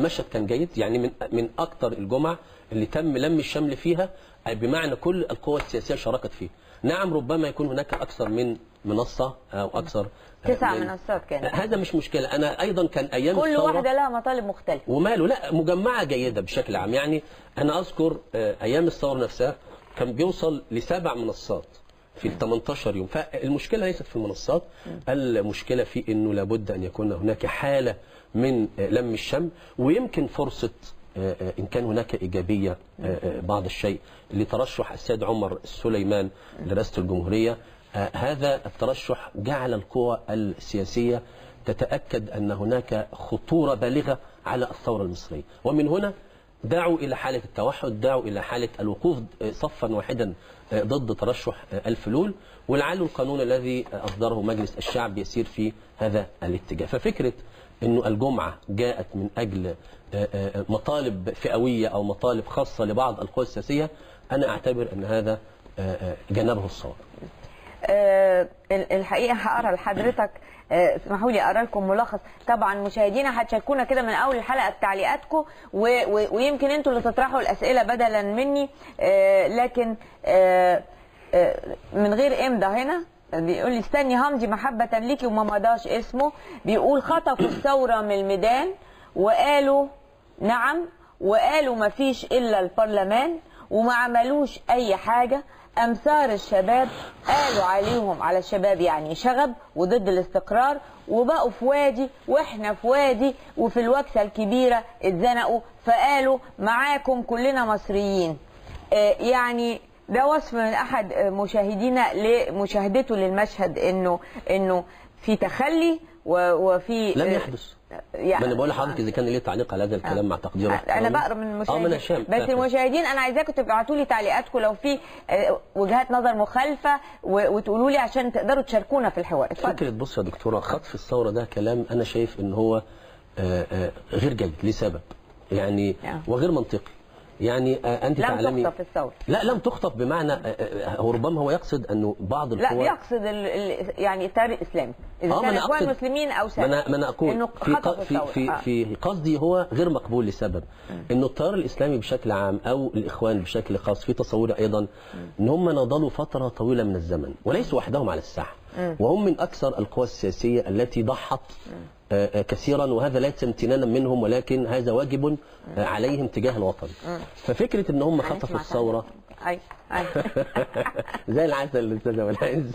المشهد كان جيد يعني من من أكثر الجمع اللي تم لم الشمل فيها بمعنى كل القوى السياسية شاركت فيه. نعم ربما يكون هناك أكثر من منصة أو أكثر تسع من- منصات كانت. هذا مش مشكلة. أنا أيضا كان أيام كل الثورة واحدة لها مطالب مختلفة. وماله لا مجمعة جيدة بشكل عام. يعني أنا أذكر آه، أيام الثورة نفسها كان بيوصل لسبع منصات. في ال 18 يوم. فالمشكلة ليست في المنصات المشكلة في إنه لابد أن يكون هناك حالة من لم الشمل ويمكن فرصة آه، آه، إن كان هناك إيجابية آه، بعض الشيء لترشح السيد عمر سليمان لرئاسة الجمهورية. آه، هذا الترشح جعل القوى السياسية تتأكد أن هناك خطورة بالغة على الثورة المصرية. ومن هنا دعوا إلى حالة التوحد دعوا إلى حالة الوقوف صفا واحدا ضد ترشح الفلول ولعل القانون الذي أصدره مجلس الشعب يسير في هذا الاتجاه. ففكرة أنه الجمعة جاءت من أجل مطالب فئوية أو مطالب خاصة لبعض القوى السياسية أنا أعتبر أن هذا جنبه الصواب. آه، الحقيقة هقرأ لحضرتك آه، اسمحوا لي اقرا لكم ملخص. طبعا مشاهدينا هتشاركونا كده من أول الحلقة بتعليقاتكم ويمكن أنتوا اللي تطرحوا الأسئلة بدلا مني آه، لكن آه، آه، من غير امضى هنا بيقول لي استني همضي محبة ليكي وما مضاش اسمه. بيقول خطفوا الثورة من الميدان وقالوا نعم وقالوا ما فيش إلا البرلمان وما عملوش أي حاجة. أمثار الشباب قالوا عليهم على الشباب يعني شغب وضد الاستقرار وبقوا في وادي وإحنا في وادي وفي الوكسة الكبيرة اتزنقوا فقالوا معاكم كلنا مصريين. آه، يعني ده وصف من أحد مشاهدينا لمشاهدته للمشهد انه إنه في تخلي وفي لم آه، يحدث. يعني ما أنا بقول لحضرتك إذا كان ليه تعليق على هذا الكلام مع تقدير أنا. بقرأ من آه المشاهدين. من هشام بس. المشاهدين أنا عايزاكم تبعتوا لي تعليقاتكم لو في آه، وجهات نظر مخالفة وتقولوا لي عشان تقدروا تشاركونا في الحوار. اتفضل. فكرة بص يا دكتورة خطف الثورة ده كلام أنا شايف إن هو آه، آه، غير جيد لسبب. يعني نعم. وغير منطقي. يعني آه، أنت لم تعلمي تخطف الثورة. لا لم تخطف بمعنى آه، آه، هو ربما هو يقصد أنه بعض لا القوى ال ال يعني التيار الإسلامي. إذا آه، كان إخوان مسلمين أو أنا ما أنا أقول إنه في في. في, آه. في قصدي هو غير مقبول لسبب. إنه التيار الإسلامي بشكل عام أو الإخوان بشكل خاص في تصوري أيضا إن هم نضلوا فترة طويلة من الزمن وليسوا وحدهم على الساحة. وهم من أكثر القوى السياسية التي ضحت آه، آه، كثيرا وهذا ليس امتنانا منهم ولكن هذا واجب آه، عليهم تجاه الوطن. ففكرة ان هم خطفوا الثورة أي أي. زي العسل الاستاذه والعز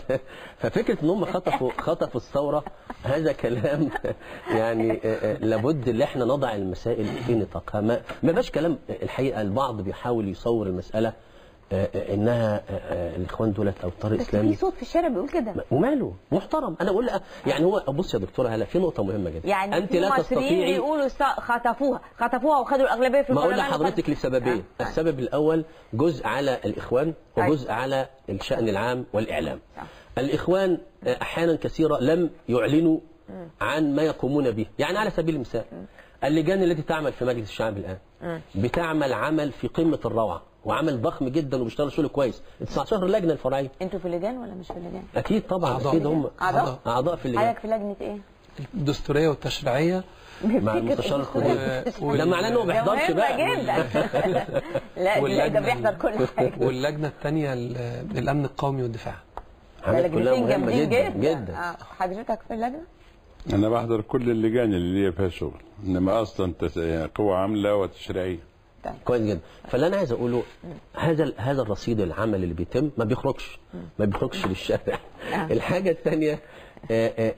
ففكرة ان هم خطفوا خطفوا الثورة هذا كلام يعني آه، آه، لابد إن إحنا نضع المسائل في نطاقها. ما ما بقاش كلام الحقيقة البعض بيحاول يصور المسألة آه، آه، إنها آه، آه، الإخوان دولت أو الطريق بس في الاسلامي صوت في الشارع بيقول كده. وماله محترم. أنا بقول يعني هو بص يا دكتورة هلا في نقطة مهمة جدا. يعني أنت لا تستطيعي بيقولوا خطفوها خطفوها وخدوا الأغلبية في ما أقول البرلمان لحضرتك لسببين. آه. السبب الأول جزء على الإخوان وجزء على الشأن العام والإعلام. آه. الإخوان آه، أحيانا كثيرة لم يعلنوا عن ما يقومون به. يعني على سبيل المثال اللجان التي تعمل في مجلس الشعب الآن بتعمل عمل في قمة الروعة وعمل ضخم جدا وبيشتغل شغل كويس. 19 لجنة الفرعيه أنتوا في اللجان ولا مش في اللجان؟ أكيد طبعا. أكيد هم أعضاء؟ أعضاء في اللجان. حضرتك في لجنة إيه؟ الدستورية والتشريعية. مع المستشار الخديوي و- ده معناه انه ما بيحضرش بقى. جدا. لا لا ده واللجنة- بيحضر كل حاجة. واللجنة الثانية الامن القومي والدفاع. حاجات كلها لجنتين مهمة جامدين جدا. جدا. آه، حضرتك في اللجنة؟ أنا بحضر كل اللجان اللي ليا فيها شغل إنما أصلا. قوى عاملة وتشريعية. طيب. كويس جدا. فاللي أنا عايز أقوله هذا هذا الرصيد العمل اللي بيتم ما بيخرجش ما بيخرجش للشارع. آه. الحاجة الثانية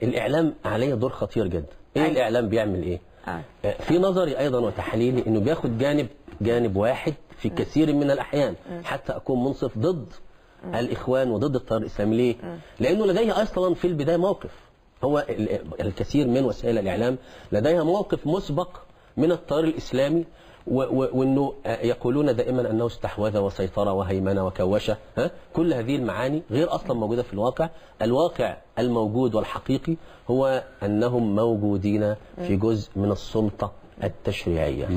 الإعلام عليه دور خطير جدا. إيه أيوة. الإعلام بيعمل إيه؟ آه. آه، في نظري أيضا وتحليلي إنه بياخد جانب جانب واحد في كثير من الأحيان حتى أكون منصف ضد الإخوان وضد التيار الاسلامي ليه؟ لأنه لديه أصلا في البداية موقف. هو ال- الكثير من وسائل الإعلام لديها موقف مسبق من التيار و- وإنه آه، يقولون دائما أنه استحوذ وسيطر وهيمنة وكوشة ها؟ كل هذه المعاني غير أصلا موجودة في الواقع. الواقع الموجود والحقيقي هو أنهم موجودين في جزء من السلطة التشريعية.